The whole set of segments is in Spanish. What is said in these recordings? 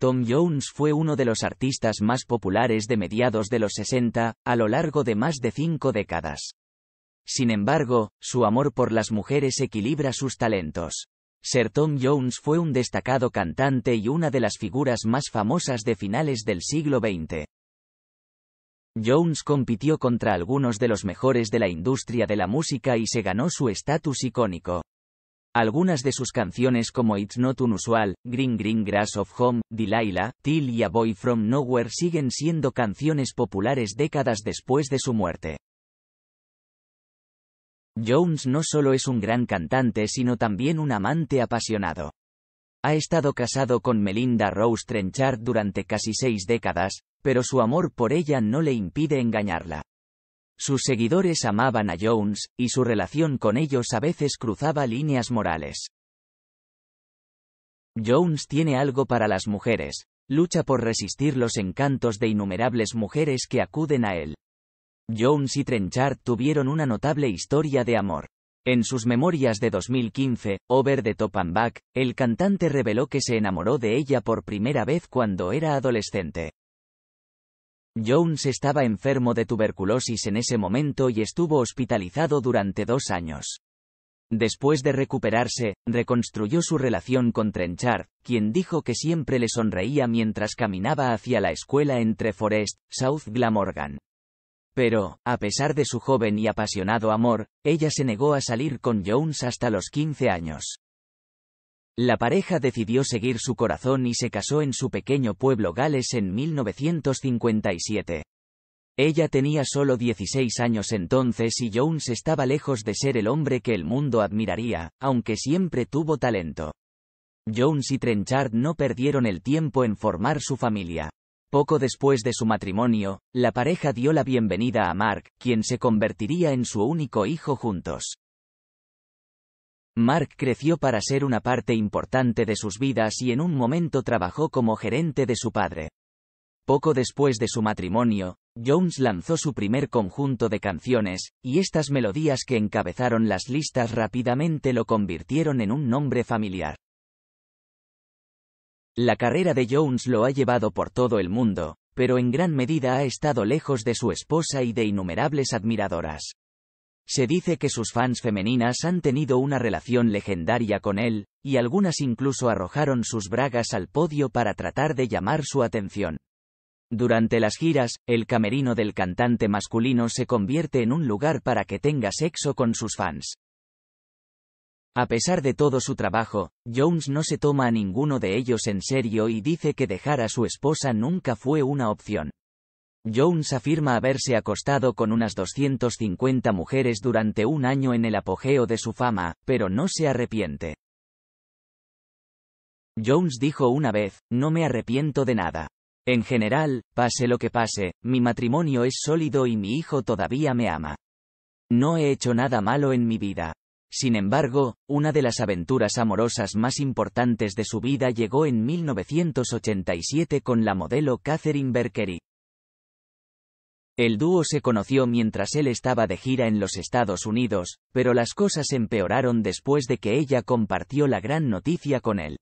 Tom Jones fue uno de los artistas más populares de mediados de los 60, a lo largo de más de cinco décadas. Sin embargo, su amor por las mujeres equilibra sus talentos. Sir Tom Jones fue un destacado cantante y una de las figuras más famosas de finales del siglo XX. Jones compitió contra algunos de los mejores de la industria de la música y se ganó su estatus icónico. Algunas de sus canciones como It's Not Unusual, Green Green Grass of Home, Delilah, Till y A Boy From Nowhere siguen siendo canciones populares décadas después de su muerte. Jones no solo es un gran cantante sino también un amante apasionado. Ha estado casado con Melinda Rose Trenchard durante casi seis décadas, pero su amor por ella no le impide engañarla. Sus seguidores amaban a Jones, y su relación con ellos a veces cruzaba líneas morales. Jones tiene algo para las mujeres, lucha por resistir los encantos de innumerables mujeres que acuden a él. Jones y Trenchard tuvieron una notable historia de amor. En sus memorias de 2015, Over the Top and Back, el cantante reveló que se enamoró de ella por primera vez cuando era adolescente. Jones estaba enfermo de tuberculosis en ese momento y estuvo hospitalizado durante dos años. Después de recuperarse, reconstruyó su relación con Trenchard, quien dijo que siempre le sonreía mientras caminaba hacia la escuela entre Forest, South Glamorgan. Pero, a pesar de su joven y apasionado amor, ella se negó a salir con Jones hasta los 15 años. La pareja decidió seguir su corazón y se casó en su pequeño pueblo Gales en 1957. Ella tenía solo 16 años entonces y Jones estaba lejos de ser el hombre que el mundo admiraría, aunque siempre tuvo talento. Jones y Trenchard no perdieron el tiempo en formar su familia. Poco después de su matrimonio, la pareja dio la bienvenida a Mark, quien se convertiría en su único hijo juntos. Mark creció para ser una parte importante de sus vidas y en un momento trabajó como gerente de su padre. Poco después de su matrimonio, Jones lanzó su primer conjunto de canciones, y estas melodías que encabezaron las listas rápidamente lo convirtieron en un nombre familiar. La carrera de Jones lo ha llevado por todo el mundo, pero en gran medida ha estado lejos de su esposa y de innumerables admiradoras. Se dice que sus fans femeninas han tenido una relación legendaria con él, y algunas incluso arrojaron sus bragas al podio para tratar de llamar su atención. Durante las giras, el camerino del cantante masculino se convierte en un lugar para que tenga sexo con sus fans. A pesar de todo su trabajo, Jones no se toma a ninguno de ellos en serio y dice que dejar a su esposa nunca fue una opción. Jones afirma haberse acostado con unas 250 mujeres durante un año en el apogeo de su fama, pero no se arrepiente. Jones dijo una vez, no me arrepiento de nada. En general, pase lo que pase, mi matrimonio es sólido y mi hijo todavía me ama. No he hecho nada malo en mi vida. Sin embargo, una de las aventuras amorosas más importantes de su vida llegó en 1987 con la modelo Catherine Berkery. El dúo se conoció mientras él estaba de gira en los Estados Unidos, pero las cosas empeoraron después de que ella compartió la gran noticia con él.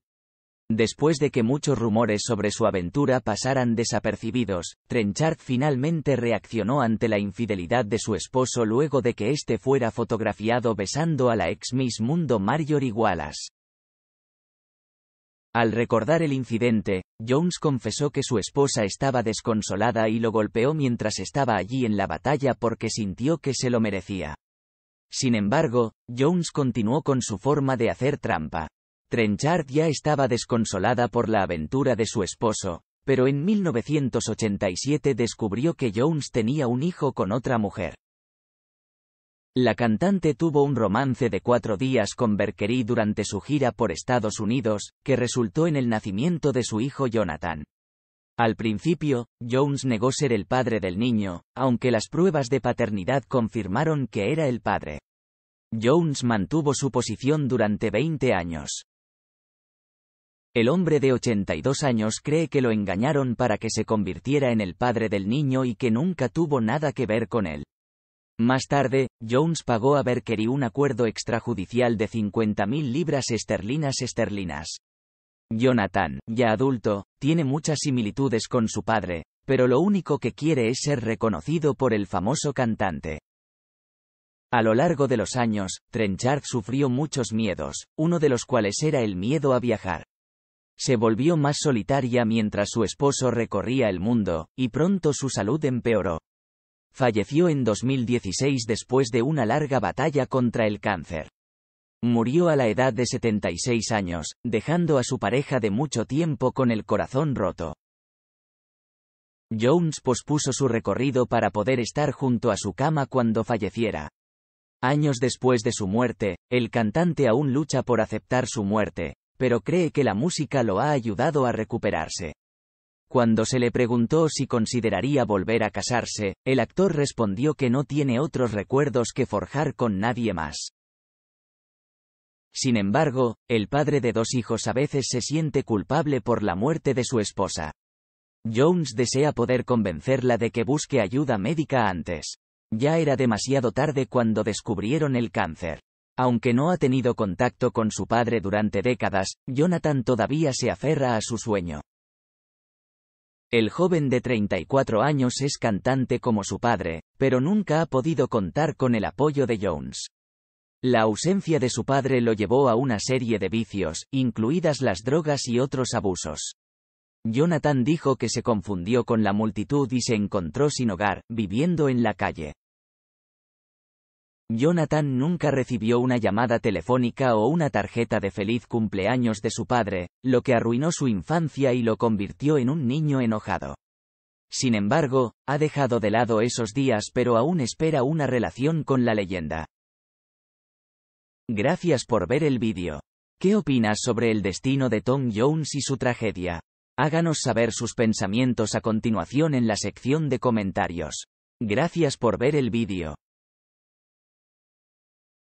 Después de que muchos rumores sobre su aventura pasaran desapercibidos, Trenchard finalmente reaccionó ante la infidelidad de su esposo luego de que éste fuera fotografiado besando a la ex Miss Mundo Marjorie Wallace. Al recordar el incidente, Jones confesó que su esposa estaba desconsolada y lo golpeó mientras estaba allí en la batalla porque sintió que se lo merecía. Sin embargo, Jones continuó con su forma de hacer trampa. Trenchard ya estaba desconsolada por la aventura de su esposo, pero en 1987 descubrió que Jones tenía un hijo con otra mujer. La cantante tuvo un romance de cuatro días con Berkery durante su gira por Estados Unidos, que resultó en el nacimiento de su hijo Jonathan. Al principio, Jones negó ser el padre del niño, aunque las pruebas de paternidad confirmaron que era el padre. Jones mantuvo su posición durante 20 años. El hombre de 82 años cree que lo engañaron para que se convirtiera en el padre del niño y que nunca tuvo nada que ver con él. Más tarde, Jones pagó a Berkery un acuerdo extrajudicial de 50.000 libras esterlinas esterlinas. Jonathan, ya adulto, tiene muchas similitudes con su padre, pero lo único que quiere es ser reconocido por el famoso cantante. A lo largo de los años, Trenchard sufrió muchos miedos, uno de los cuales era el miedo a viajar. Se volvió más solitaria mientras su esposo recorría el mundo, y pronto su salud empeoró. Falleció en 2016 después de una larga batalla contra el cáncer. Murió a la edad de 76 años, dejando a su pareja de mucho tiempo con el corazón roto. Jones pospuso su recorrido para poder estar junto a su cama cuando falleciera. Años después de su muerte, el cantante aún lucha por aceptar su muerte, pero cree que la música lo ha ayudado a recuperarse. Cuando se le preguntó si consideraría volver a casarse, el actor respondió que no tiene otros recuerdos que forjar con nadie más. Sin embargo, el padre de dos hijos a veces se siente culpable por la muerte de su esposa. Jones desea poder convencerla de que busque ayuda médica antes. Ya era demasiado tarde cuando descubrieron el cáncer. Aunque no ha tenido contacto con su padre durante décadas, Jonathan todavía se aferra a su sueño. El joven de 34 años es cantante como su padre, pero nunca ha podido contar con el apoyo de Jones. La ausencia de su padre lo llevó a una serie de vicios, incluidas las drogas y otros abusos. Jonathan dijo que se confundió con la multitud y se encontró sin hogar, viviendo en la calle. Jonathan nunca recibió una llamada telefónica o una tarjeta de feliz cumpleaños de su padre, lo que arruinó su infancia y lo convirtió en un niño enojado. Sin embargo, ha dejado de lado esos días pero aún espera una relación con la leyenda. Gracias por ver el vídeo. ¿Qué opinas sobre el destino de Tom Jones y su tragedia? Háganos saber sus pensamientos a continuación en la sección de comentarios. Gracias por ver el vídeo.